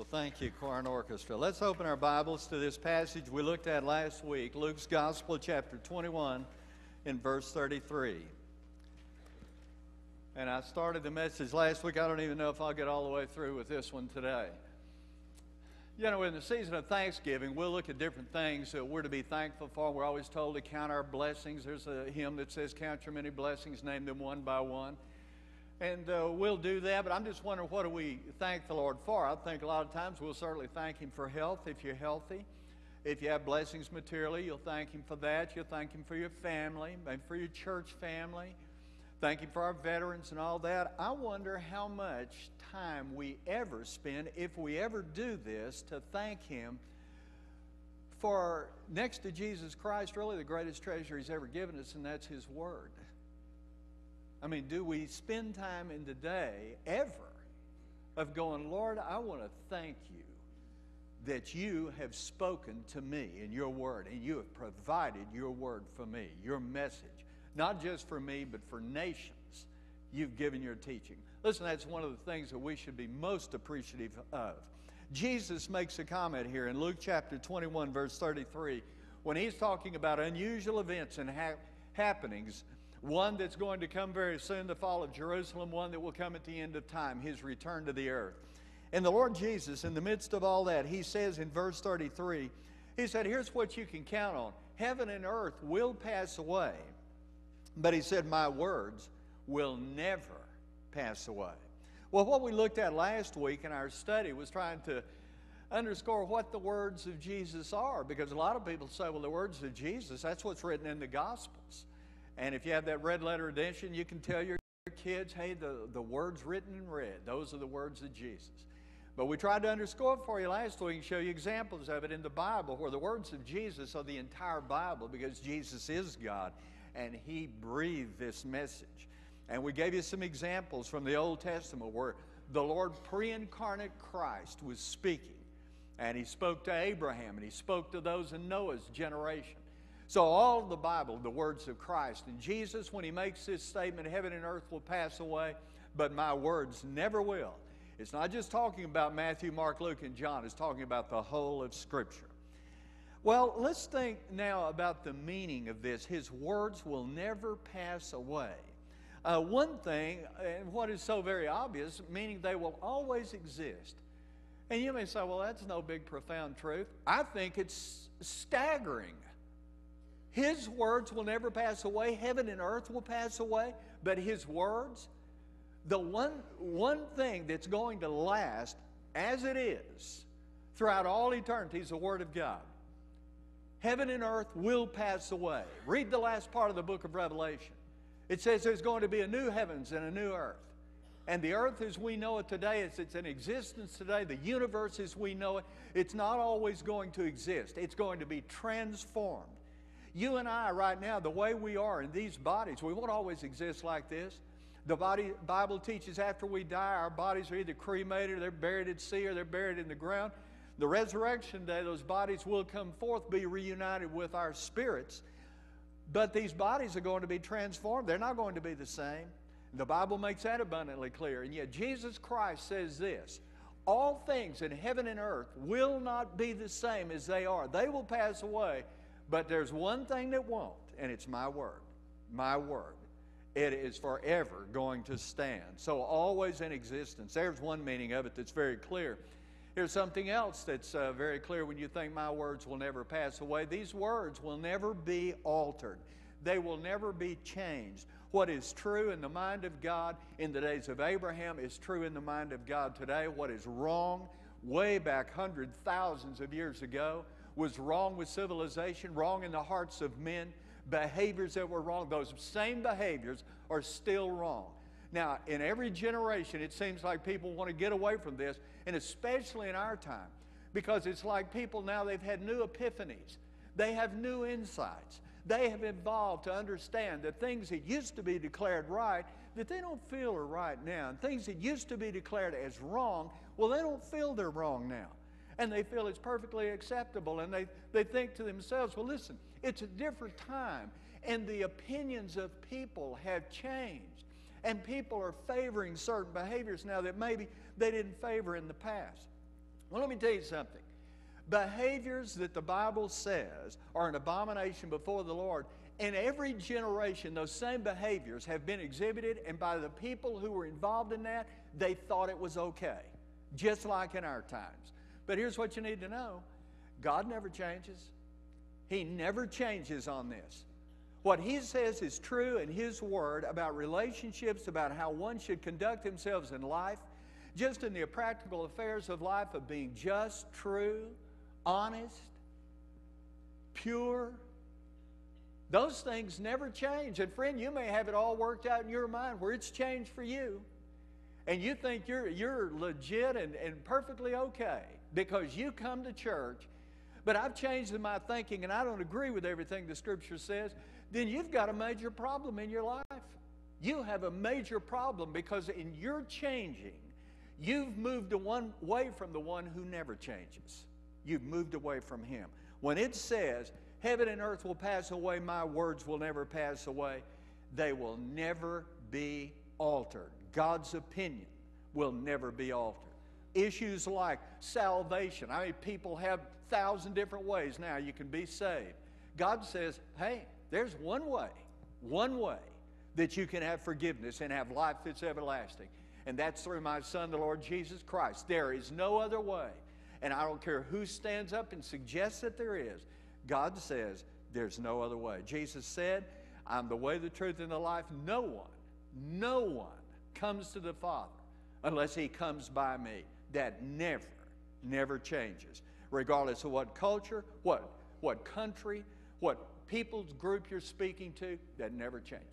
Well, thank you, Choir and Orchestra. Let's open our Bibles to this passage we looked at last week, Luke's Gospel, chapter 21, in verse 33. And I started the message last week. I don't even know if I'll get all the way through with this one today. You know, in the season of Thanksgiving, we'll look at different things that we're to be thankful for. We're always told to count our blessings. There's a hymn that says, Count your many blessings, name them one by one. And uh, we'll do that, but I'm just wondering what do we thank the Lord for? I think a lot of times we'll certainly thank Him for health if you're healthy. If you have blessings materially, you'll thank Him for that. You'll thank Him for your family, maybe for your church family. Thank Him for our veterans and all that. I wonder how much time we ever spend, if we ever do this, to thank Him for, next to Jesus Christ, really the greatest treasure He's ever given us, and that's His Word. I mean, do we spend time in the day ever of going, Lord, I want to thank you that you have spoken to me in your word and you have provided your word for me, your message, not just for me, but for nations. You've given your teaching. Listen, that's one of the things that we should be most appreciative of. Jesus makes a comment here in Luke chapter 21, verse 33, when he's talking about unusual events and ha- happenings one that's going to come very soon, the fall of Jerusalem, one that will come at the end of time, his return to the earth. And the Lord Jesus, in the midst of all that, he says in verse 33, he said, Here's what you can count on heaven and earth will pass away, but he said, My words will never pass away. Well, what we looked at last week in our study was trying to underscore what the words of Jesus are, because a lot of people say, Well, the words of Jesus, that's what's written in the Gospels. And if you have that red letter edition, you can tell your kids, hey, the, the words written in red, those are the words of Jesus. But we tried to underscore it for you last week and show you examples of it in the Bible where the words of Jesus are the entire Bible because Jesus is God and He breathed this message. And we gave you some examples from the Old Testament where the Lord pre incarnate Christ was speaking. And He spoke to Abraham and He spoke to those in Noah's generation. So, all of the Bible, the words of Christ. And Jesus, when he makes this statement, heaven and earth will pass away, but my words never will. It's not just talking about Matthew, Mark, Luke, and John, it's talking about the whole of Scripture. Well, let's think now about the meaning of this. His words will never pass away. Uh, one thing, and what is so very obvious, meaning they will always exist. And you may say, well, that's no big, profound truth. I think it's staggering. His words will never pass away. Heaven and earth will pass away, but His words, the one, one thing that's going to last as it is throughout all eternity is the Word of God. Heaven and earth will pass away. Read the last part of the book of Revelation. It says there's going to be a new heavens and a new earth. And the earth as we know it today, as it's in existence today, the universe as we know it, it's not always going to exist. It's going to be transformed. You and I, right now, the way we are in these bodies, we won't always exist like this. The body, Bible teaches after we die, our bodies are either cremated, or they're buried at sea, or they're buried in the ground. The resurrection day, those bodies will come forth, be reunited with our spirits. But these bodies are going to be transformed. They're not going to be the same. The Bible makes that abundantly clear. And yet, Jesus Christ says this All things in heaven and earth will not be the same as they are, they will pass away but there's one thing that won't, and it's my word. My word. It is forever going to stand. So, always in existence. There's one meaning of it that's very clear. Here's something else that's uh, very clear when you think my words will never pass away. These words will never be altered, they will never be changed. What is true in the mind of God in the days of Abraham is true in the mind of God today. What is wrong way back hundreds, thousands of years ago was wrong with civilization, wrong in the hearts of men, behaviors that were wrong, those same behaviors are still wrong. Now, in every generation, it seems like people want to get away from this, and especially in our time, because it's like people now, they've had new epiphanies, they have new insights. They have evolved to understand that things that used to be declared right, that they don't feel are right now. And things that used to be declared as wrong, well, they don't feel they're wrong now and they feel it's perfectly acceptable. And they, they think to themselves, well, listen, it's a different time, and the opinions of people have changed. And people are favoring certain behaviors now that maybe they didn't favor in the past. Well, let me tell you something. Behaviors that the Bible says are an abomination before the Lord, in every generation, those same behaviors have been exhibited, and by the people who were involved in that, they thought it was okay, just like in our times. But here's what you need to know God never changes, He never changes on this. What he says is true in his word about relationships, about how one should conduct themselves in life, just in the practical affairs of life of being just, true, honest, pure. Those things never change. And friend, you may have it all worked out in your mind where it's changed for you. And you think you're, you're legit and, and perfectly okay because you come to church. But I've changed in my thinking and I don't agree with everything the scripture says then you've got a major problem in your life. You have a major problem because in your changing, you've moved away from the one who never changes. You've moved away from him. When it says, Heaven and earth will pass away, my words will never pass away, they will never be altered. God's opinion will never be altered. Issues like salvation. I mean, people have thousand different ways now you can be saved. God says, hey, there's one way, one way that you can have forgiveness and have life that's everlasting. And that's through my Son, the Lord Jesus Christ. There is no other way. And I don't care who stands up and suggests that there is. God says there's no other way. Jesus said, I'm the way, the truth, and the life. No one, no one comes to the Father unless he comes by me. That never, never changes. Regardless of what culture, what, what country, what people's group you're speaking to, that never changes.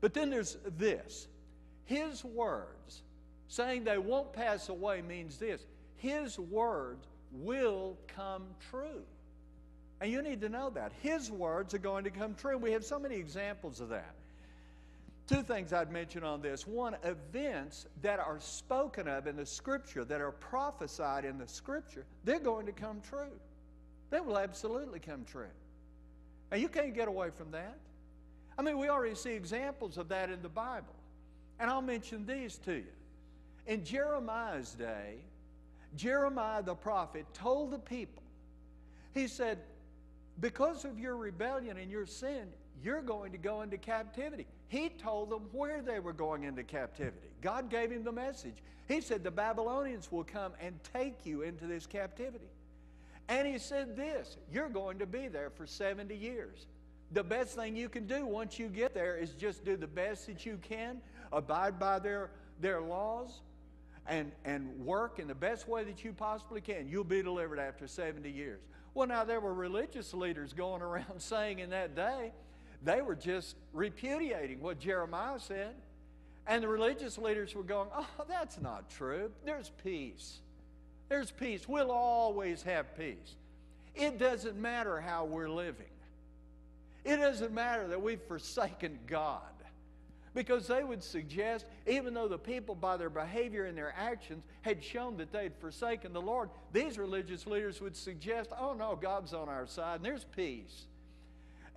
But then there's this His words, saying they won't pass away, means this His words will come true. And you need to know that. His words are going to come true. We have so many examples of that. Two things I'd mention on this. One, events that are spoken of in the Scripture, that are prophesied in the Scripture, they're going to come true. They will absolutely come true. And you can't get away from that. I mean, we already see examples of that in the Bible. And I'll mention these to you. In Jeremiah's day, Jeremiah the prophet told the people, he said, Because of your rebellion and your sin, you're going to go into captivity. He told them where they were going into captivity. God gave him the message. He said, The Babylonians will come and take you into this captivity. And he said this You're going to be there for 70 years. The best thing you can do once you get there is just do the best that you can, abide by their, their laws, and, and work in the best way that you possibly can. You'll be delivered after 70 years. Well, now there were religious leaders going around saying in that day, they were just repudiating what Jeremiah said. And the religious leaders were going, Oh, that's not true. There's peace. There's peace. We'll always have peace. It doesn't matter how we're living. It doesn't matter that we've forsaken God. Because they would suggest, even though the people, by their behavior and their actions, had shown that they'd forsaken the Lord, these religious leaders would suggest, oh no, God's on our side and there's peace.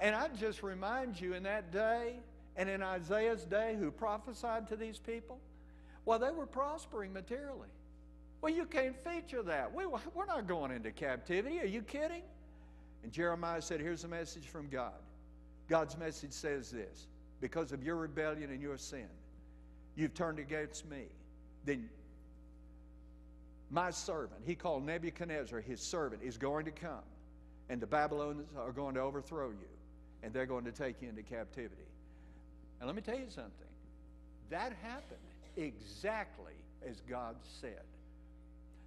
And I just remind you, in that day and in Isaiah's day, who prophesied to these people, well, they were prospering materially. Well, you can't feature that. We, we're not going into captivity. Are you kidding? And Jeremiah said, Here's a message from God. God's message says this Because of your rebellion and your sin, you've turned against me. Then my servant, he called Nebuchadnezzar his servant, is going to come, and the Babylonians are going to overthrow you, and they're going to take you into captivity. And let me tell you something that happened exactly as God said.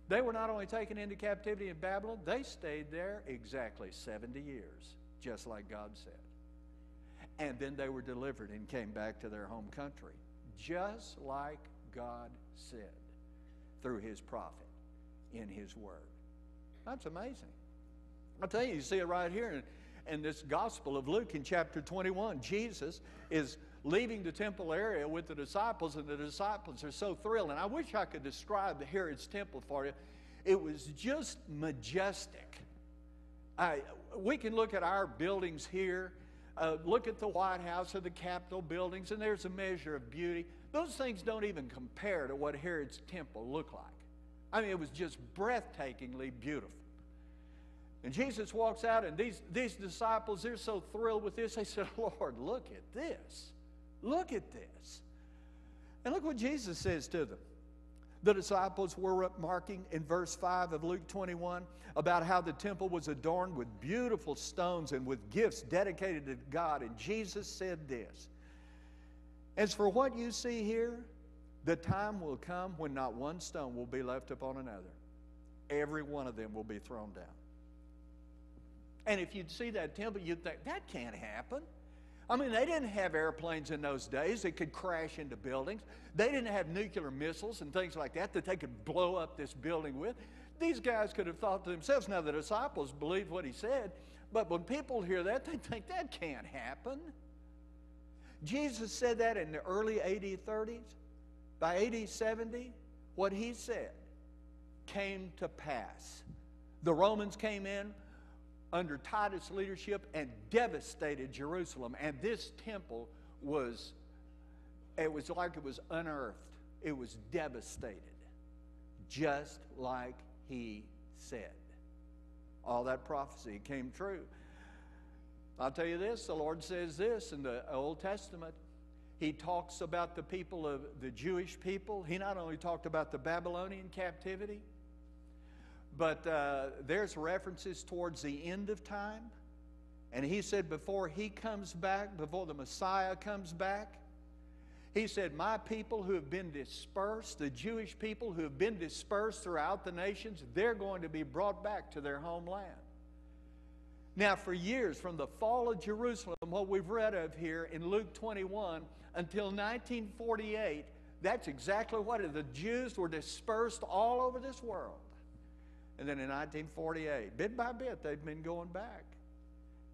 They were not only taken into captivity in Babylon, they stayed there exactly 70 years, just like God said. And then they were delivered and came back to their home country, just like God said through his prophet in his word. That's amazing. I'll tell you, you see it right here in, this Gospel of Luke in chapter 21. Jesus is leaving the temple area with the disciples, and the disciples are so thrilled. And I wish I could describe the Herod's temple for you. It was just majestic. I, we can look at our buildings here, uh, look at the White House or the Capitol buildings, and there's a measure of beauty. Those things don't even compare to what Herod's temple looked like. I mean, it was just breathtakingly beautiful. And Jesus walks out, and these, these disciples, they're so thrilled with this. They said, Lord, look at this. Look at this. And look what Jesus says to them. The disciples were marking in verse 5 of Luke 21 about how the temple was adorned with beautiful stones and with gifts dedicated to God. And Jesus said this As for what you see here, the time will come when not one stone will be left upon another. Every one of them will be thrown down. And if you'd see that temple, you'd think, that can't happen. I mean, they didn't have airplanes in those days that could crash into buildings. They didn't have nuclear missiles and things like that that they could blow up this building with. These guys could have thought to themselves, now the disciples believed what he said, but when people hear that, they think that can't happen. Jesus said that in the early AD 30s. By AD 70, what he said came to pass. The Romans came in, under Titus' leadership and devastated Jerusalem. And this temple was, it was like it was unearthed, it was devastated, just like he said. All that prophecy came true. I'll tell you this the Lord says this in the Old Testament. He talks about the people of the Jewish people. He not only talked about the Babylonian captivity, but uh, there's references towards the end of time. And he said, before he comes back, before the Messiah comes back, he said, My people who have been dispersed, the Jewish people who have been dispersed throughout the nations, they're going to be brought back to their homeland. Now, for years, from the fall of Jerusalem, what we've read of here in Luke 21 until 1948, that's exactly what it, the Jews were dispersed all over this world. And then in 1948, bit by bit, they've been going back.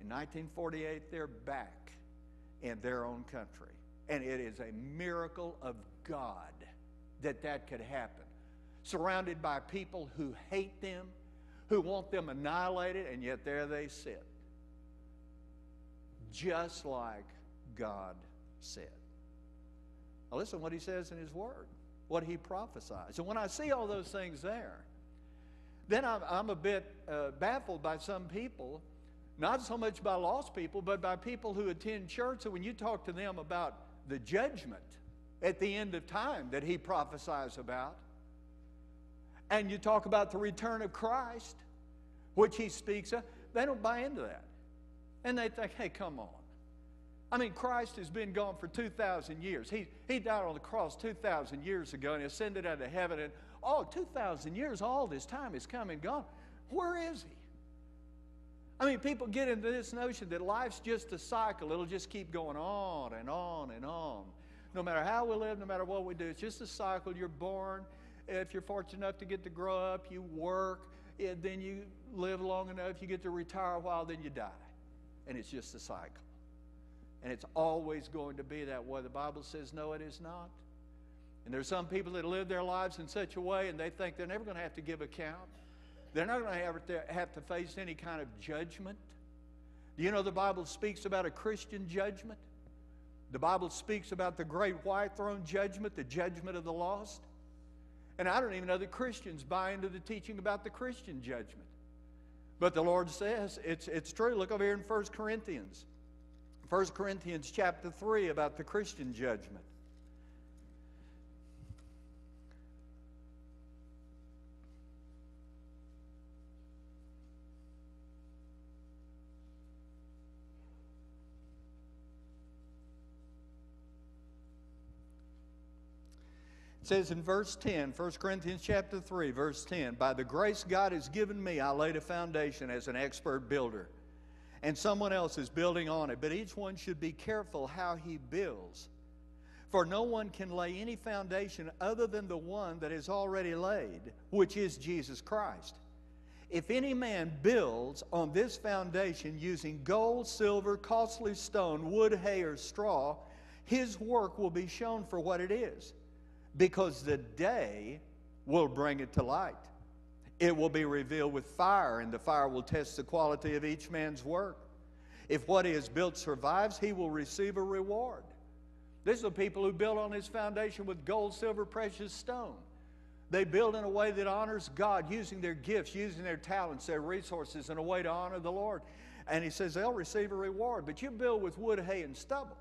In 1948, they're back in their own country. And it is a miracle of God that that could happen. Surrounded by people who hate them, who want them annihilated, and yet there they sit. Just like God said. Now listen what he says in his word, what he prophesies. And when I see all those things there, then I'm, I'm a bit uh, baffled by some people, not so much by lost people, but by people who attend church. And when you talk to them about the judgment at the end of time that he prophesies about, and you talk about the return of Christ, which he speaks of, they don't buy into that. And they think, hey, come on. I mean, Christ has been gone for 2,000 years. He, he died on the cross 2,000 years ago and ascended out of heaven. And oh, 2,000 years, all this time has come and gone. Where is he? I mean, people get into this notion that life's just a cycle. It'll just keep going on and on and on. No matter how we live, no matter what we do, it's just a cycle. You're born. If you're fortunate enough to get to grow up, you work, then you live long enough, you get to retire a while, then you die. And it's just a cycle. And it's always going to be that way. The Bible says, no, it is not. And there's some people that live their lives in such a way and they think they're never going to have to give account. They're not going to have to, have to face any kind of judgment. Do you know the Bible speaks about a Christian judgment? The Bible speaks about the great white throne judgment, the judgment of the lost. And I don't even know that Christians buy into the teaching about the Christian judgment. But the Lord says it's, it's true. Look over here in 1 Corinthians. 1 Corinthians chapter 3 about the Christian judgment. It says in verse 10, 1 Corinthians chapter 3, verse 10, By the grace God has given me, I laid a foundation as an expert builder, and someone else is building on it. But each one should be careful how he builds. For no one can lay any foundation other than the one that is already laid, which is Jesus Christ. If any man builds on this foundation using gold, silver, costly stone, wood, hay, or straw, his work will be shown for what it is because the day will bring it to light. It will be revealed with fire, and the fire will test the quality of each man's work. If what he has built survives, he will receive a reward. These are the people who built on his foundation with gold, silver, precious stone. They build in a way that honors God, using their gifts, using their talents, their resources in a way to honor the Lord. And he says they'll receive a reward. But you build with wood, hay, and stubble.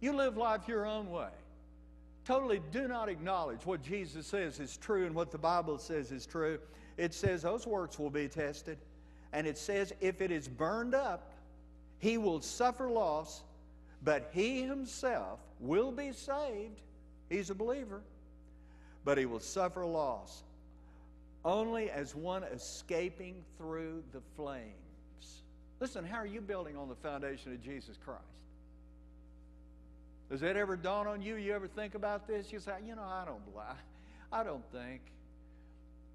You live life your own way. Totally do not acknowledge what Jesus says is true and what the Bible says is true. It says those works will be tested. And it says if it is burned up, he will suffer loss, but he himself will be saved. He's a believer but he will suffer loss only as one escaping through the flames. Listen, how are you building on the foundation of Jesus Christ? Does that ever dawn on you? You ever think about this? You say, you know, I don't, I don't think,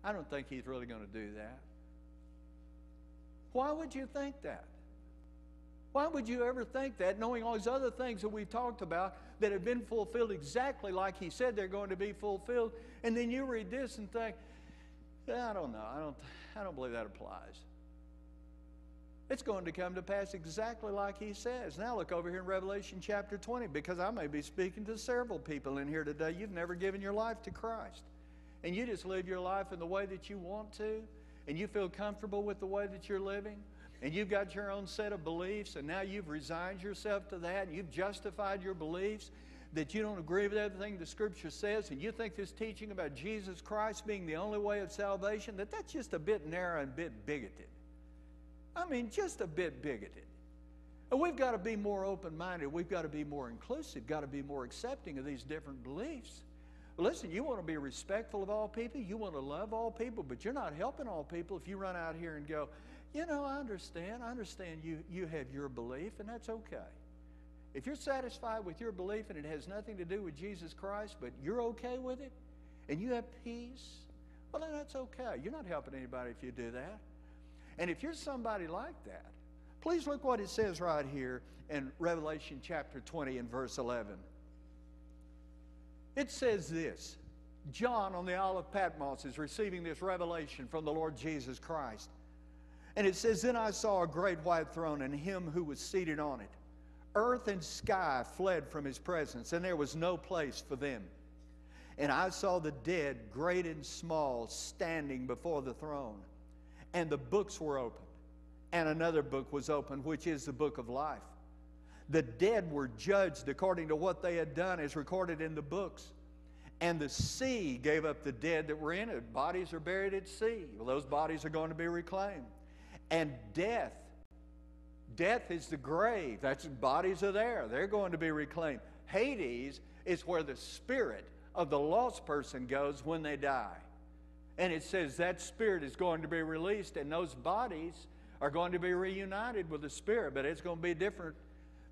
I don't think he's really going to do that. Why would you think that? Why would you ever think that, knowing all these other things that we've talked about that have been fulfilled exactly like He said they're going to be fulfilled? And then you read this and think, I don't know. I don't, I don't believe that applies. It's going to come to pass exactly like He says. Now look over here in Revelation chapter 20, because I may be speaking to several people in here today. You've never given your life to Christ. And you just live your life in the way that you want to, and you feel comfortable with the way that you're living and you've got your own set of beliefs, and now you've resigned yourself to that, and you've justified your beliefs that you don't agree with everything the Scripture says, and you think this teaching about Jesus Christ being the only way of salvation, that that's just a bit narrow and a bit bigoted. I mean, just a bit bigoted. And we've got to be more open minded. We've got to be more inclusive, got to be more accepting of these different beliefs. Listen, you want to be respectful of all people, you want to love all people, but you're not helping all people if you run out here and go, you know, I understand. I understand you, you have your belief, and that's okay. If you're satisfied with your belief and it has nothing to do with Jesus Christ, but you're okay with it, and you have peace, well, then that's okay. You're not helping anybody if you do that. And if you're somebody like that, please look what it says right here in Revelation chapter 20 and verse 11. It says this John on the Isle of Patmos is receiving this revelation from the Lord Jesus Christ. And it says, Then I saw a great white throne and him who was seated on it. Earth and sky fled from his presence, and there was no place for them. And I saw the dead, great and small, standing before the throne. And the books were opened. And another book was opened, which is the book of life. The dead were judged according to what they had done, as recorded in the books. And the sea gave up the dead that were in it. Bodies are buried at sea. Well, those bodies are going to be reclaimed and death. Death is the grave. That's bodies are there. They're going to be reclaimed. Hades is where the spirit of the lost person goes when they die. And it says that spirit is going to be released, and those bodies are going to be reunited with the spirit, but it's going to be different.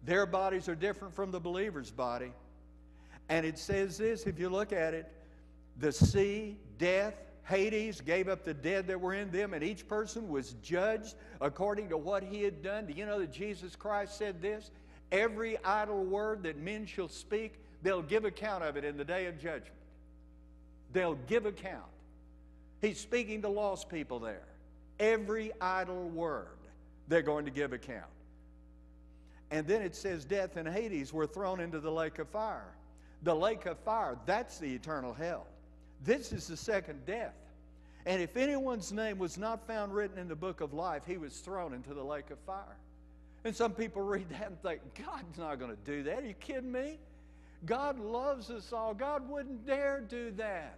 Their bodies are different from the believer's body. And it says this if you look at it the sea, death, Hades gave up the dead that were in them, and each person was judged according to what he had done. Do you know that Jesus Christ said this? Every idle word that men shall speak, they'll give account of it in the day of judgment. They'll give account. He's speaking to lost people there. Every idle word, they're going to give account. And then it says, Death and Hades were thrown into the lake of fire. The lake of fire, that's the eternal hell. This is the second death. And if anyone's name was not found written in the book of life, he was thrown into the lake of fire. And some people read that and think, God's not going to do that. Are you kidding me? God loves us all. God wouldn't dare do that.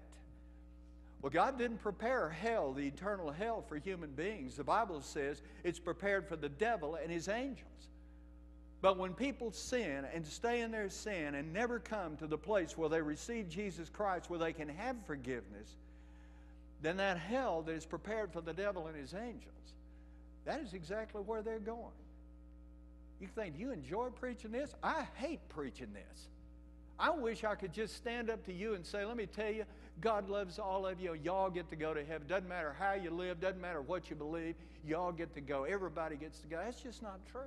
Well, God didn't prepare hell, the eternal hell, for human beings. The Bible says it's prepared for the devil and his angels. But when people sin and stay in their sin and never come to the place where they receive Jesus Christ, where they can have forgiveness, then that hell that is prepared for the devil and his angels, that is exactly where they're going. You think, you enjoy preaching this? I hate preaching this. I wish I could just stand up to you and say, let me tell you, God loves all of you. Y'all get to go to heaven. Doesn't matter how you live, doesn't matter what you believe, y'all get to go. Everybody gets to go. That's just not true.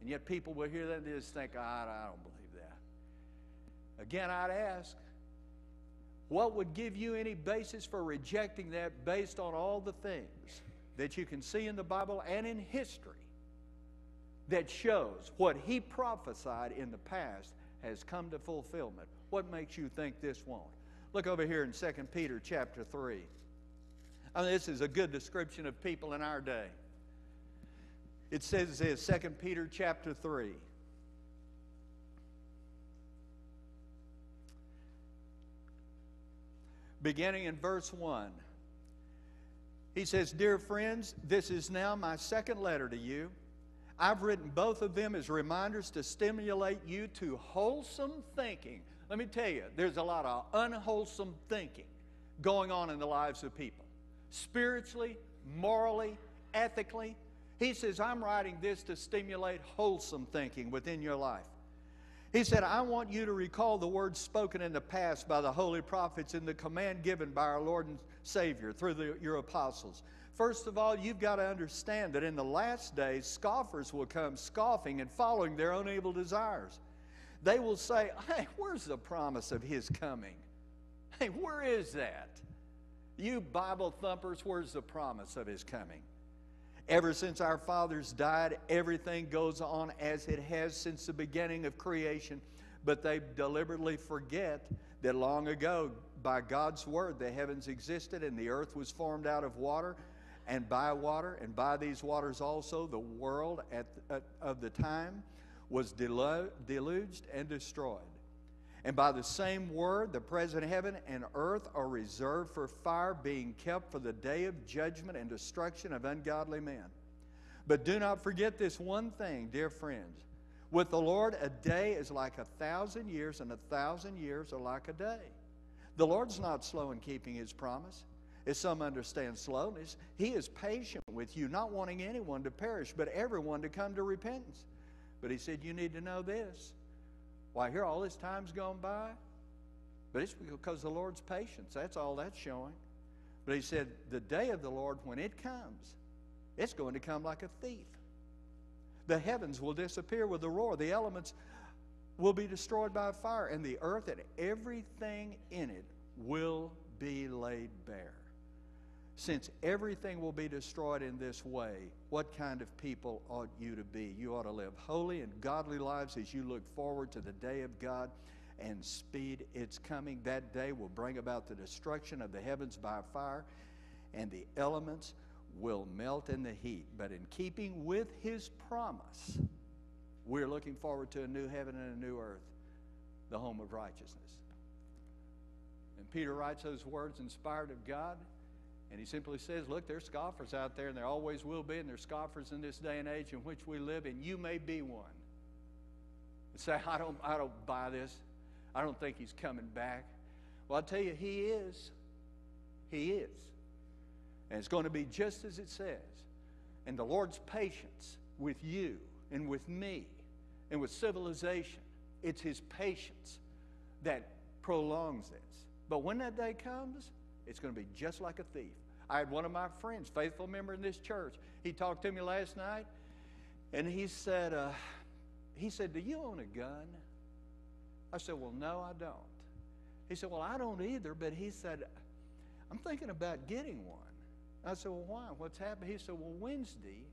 And yet people will hear that and just think, oh, I don't believe that. Again, I'd ask, what would give you any basis for rejecting that based on all the things that you can see in the Bible and in history that shows what he prophesied in the past has come to fulfillment? What makes you think this won't? Look over here in 2 Peter chapter 3. I mean, this is a good description of people in our day. It says this, 2 Peter chapter 3. Beginning in verse 1. He says, Dear friends, this is now my second letter to you. I've written both of them as reminders to stimulate you to wholesome thinking. Let me tell you, there's a lot of unwholesome thinking going on in the lives of people, spiritually, morally, ethically. He says, I'm writing this to stimulate wholesome thinking within your life. He said, I want you to recall the words spoken in the past by the holy prophets and the command given by our Lord and Savior through the, your apostles. First of all, you've got to understand that in the last days, scoffers will come scoffing and following their own evil desires. They will say, Hey, where's the promise of his coming? Hey, where is that? You Bible thumpers, where's the promise of his coming? Ever since our fathers died, everything goes on as it has since the beginning of creation. But they deliberately forget that long ago, by God's word, the heavens existed and the earth was formed out of water and by water, and by these waters also, the world at, at of the time was deluged and destroyed. And by the same word, the present heaven and earth are reserved for fire, being kept for the day of judgment and destruction of ungodly men. But do not forget this one thing, dear friends. With the Lord, a day is like a thousand years, and a thousand years are like a day. The Lord's not slow in keeping his promise, as some understand slowness. He is patient with you, not wanting anyone to perish, but everyone to come to repentance. But he said, You need to know this why, here all this time's gone by. But it's because the Lord's patience. That's all that's showing. But he said, the day of the Lord, when it comes, it's going to come like a thief. The heavens will disappear with a roar. The elements will be destroyed by fire, and the earth and everything in it will be laid bare. Since everything will be destroyed in this way, what kind of people ought you to be? You ought to live holy and godly lives as you look forward to the day of God and speed its coming. That day will bring about the destruction of the heavens by fire, and the elements will melt in the heat. But in keeping with his promise, we're looking forward to a new heaven and a new earth, the home of righteousness. And Peter writes those words inspired of God. And he simply says, Look, there's scoffers out there, and there always will be, and there's scoffers in this day and age in which we live, and you may be one. And say, I don't, I don't buy this. I don't think he's coming back. Well, i tell you, he is. He is. And it's going to be just as it says. And the Lord's patience with you and with me and with civilization, it's his patience that prolongs this. But when that day comes, it's going to be just like a thief. I had one of my friends, faithful member in this church. He talked to me last night, and he said, uh, he said, "Do you own a gun?" I said, "Well, no, I don't." He said, "Well, I don't either." But he said, "I'm thinking about getting one." I said, "Well, why? What's happened?" He said, "Well, Wednesday,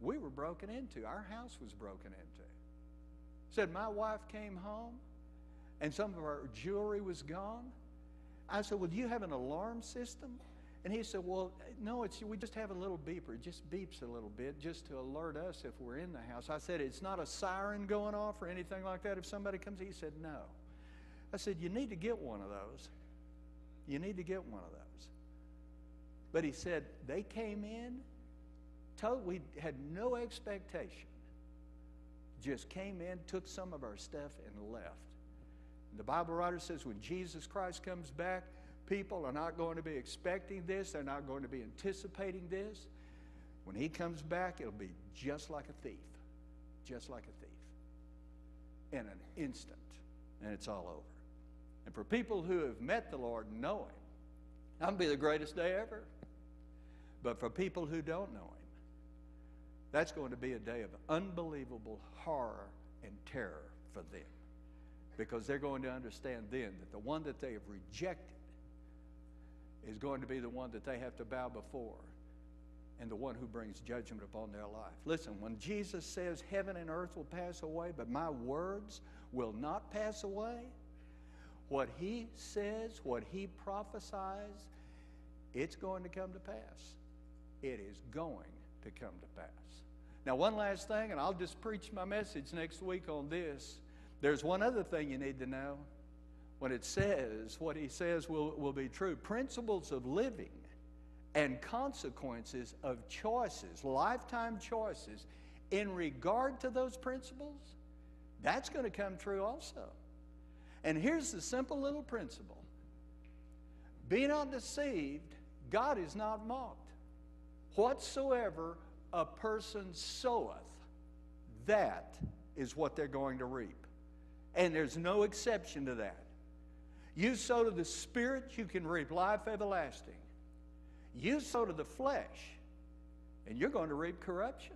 we were broken into. Our house was broken into." He Said my wife came home, and some of our jewelry was gone. I said, "Well, do you have an alarm system?" And he said, Well, no, it's, we just have a little beeper. It just beeps a little bit just to alert us if we're in the house. I said, It's not a siren going off or anything like that if somebody comes. He said, No. I said, You need to get one of those. You need to get one of those. But he said, They came in, told, we had no expectation. Just came in, took some of our stuff, and left. The Bible writer says, When Jesus Christ comes back, people are not going to be expecting this, they're not going to be anticipating this. When he comes back, it'll be just like a thief. Just like a thief. In an instant. And it's all over. And for people who have met the Lord and know Him, that'll be the greatest day ever. But for people who don't know Him, that's going to be a day of unbelievable horror and terror for them. Because they're going to understand then that the one that they have rejected is going to be the one that they have to bow before and the one who brings judgment upon their life. Listen, when Jesus says heaven and earth will pass away, but my words will not pass away, what he says, what he prophesies, it's going to come to pass. It is going to come to pass. Now, one last thing, and I'll just preach my message next week on this. There's one other thing you need to know. When it says what he says will, will be true, principles of living and consequences of choices, lifetime choices, in regard to those principles, that's going to come true also. And here's the simple little principle Be not deceived, God is not mocked. Whatsoever a person soweth, that is what they're going to reap. And there's no exception to that. You sow to the Spirit, you can reap life everlasting. You sow to the flesh, and you're going to reap corruption.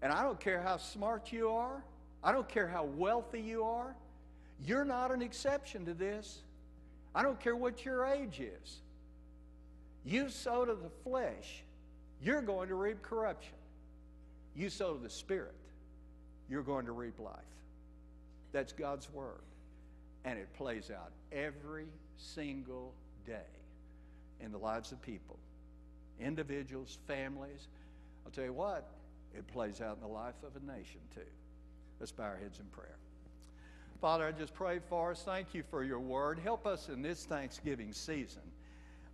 And I don't care how smart you are, I don't care how wealthy you are, you're not an exception to this. I don't care what your age is. You sow to the flesh, you're going to reap corruption. You sow to the Spirit, you're going to reap life. That's God's Word. And it plays out every single day in the lives of people, individuals, families. I'll tell you what, it plays out in the life of a nation too. Let's bow our heads in prayer. Father, I just pray for us. Thank you for your word. Help us in this Thanksgiving season.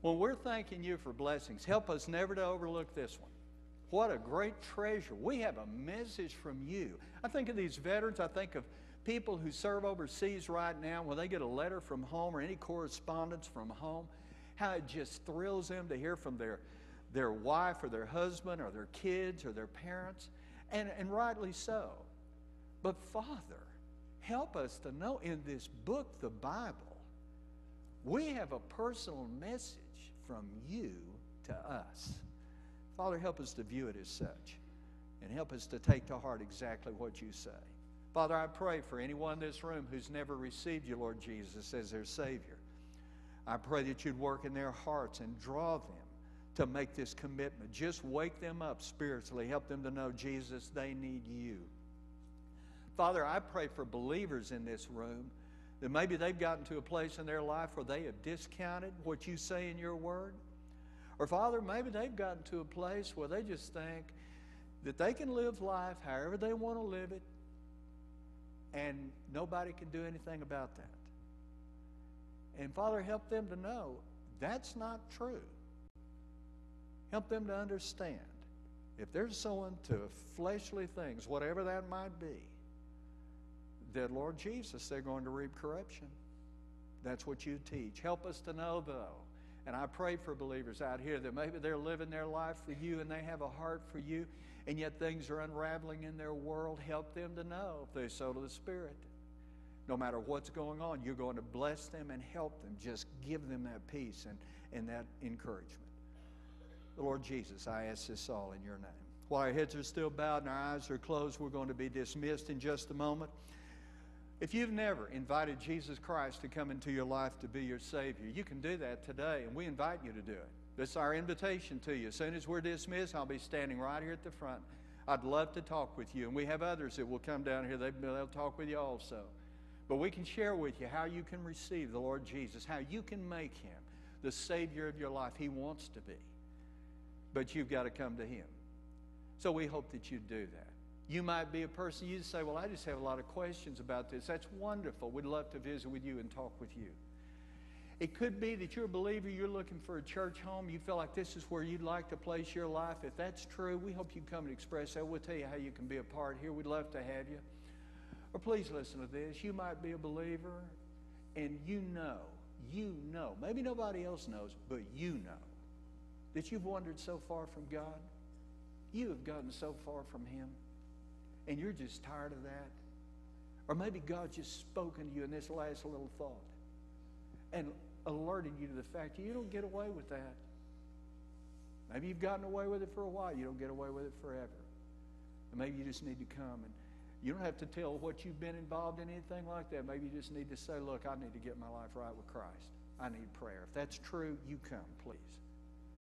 When we're thanking you for blessings, help us never to overlook this one. What a great treasure. We have a message from you. I think of these veterans, I think of people who serve overseas right now, when they get a letter from home or any correspondence from home, how it just thrills them to hear from their, their wife or their husband or their kids or their parents, and, and rightly so. But Father, help us to know in this book, the Bible, we have a personal message from you to us. Father, help us to view it as such and help us to take to heart exactly what you say. Father, I pray for anyone in this room who's never received you, Lord Jesus, as their Savior. I pray that you'd work in their hearts and draw them to make this commitment. Just wake them up spiritually. Help them to know, Jesus, they need you. Father, I pray for believers in this room that maybe they've gotten to a place in their life where they have discounted what you say in your word. Or, Father, maybe they've gotten to a place where they just think that they can live life however they want to live it, and nobody can do anything about that. And, Father, help them to know that's not true. Help them to understand if they're sowing to fleshly things, whatever that might be, that, Lord Jesus, they're going to reap corruption. That's what you teach. Help us to know, though. And I pray for believers out here that maybe they're living their life for you and they have a heart for you, and yet things are unraveling in their world. Help them to know if they're sow to the Spirit. No matter what's going on, you're going to bless them and help them. Just give them that peace and, and that encouragement. The Lord Jesus, I ask this all in your name. While our heads are still bowed and our eyes are closed, we're going to be dismissed in just a moment. If you've never invited Jesus Christ to come into your life to be your Savior, you can do that today, and we invite you to do it. This is our invitation to you. As soon as we're dismissed, I'll be standing right here at the front. I'd love to talk with you, and we have others that will come down here. They, they'll talk with you also. But we can share with you how you can receive the Lord Jesus, how you can make Him the Savior of your life. He wants to be. But you've got to come to Him. So we hope that you do that. You might be a person, you say, Well, I just have a lot of questions about this. That's wonderful. We'd love to visit with you and talk with you. It could be that you're a believer, you're looking for a church home, you feel like this is where you'd like to place your life. If that's true, we hope you come and express that. We'll tell you how you can be a part here. We'd love to have you. Or please listen to this. You might be a believer and you know, you know, maybe nobody else knows, but you know that you've wandered so far from God. You have gotten so far from Him and you're just tired of that. Or maybe God's just spoken to you in this last little thought and alerted you to the fact you don't get away with that. Maybe you've gotten away with it for a while. You don't get away with it forever. And maybe you just need to come and you don't have to tell what you've been involved in, anything like that. Maybe you just need to say, look, I need to get my life right with Christ. I need prayer. If that's true, you come, please.